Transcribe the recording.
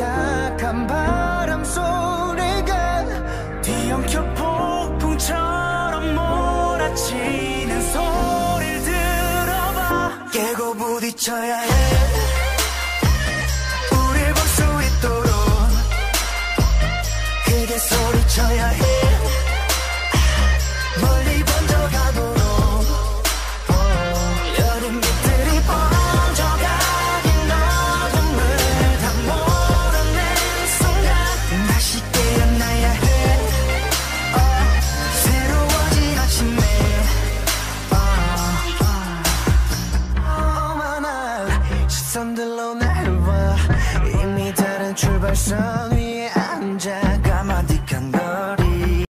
약한 바람 소리가 뒤엉켜 폭풍처럼 몰아치는 소리를 들어봐. 깨고 부딪혀야 해. 우릴 볼 수 있도록 크게 소리쳐야 해. 산들로 내와 이미 다른 출발선 위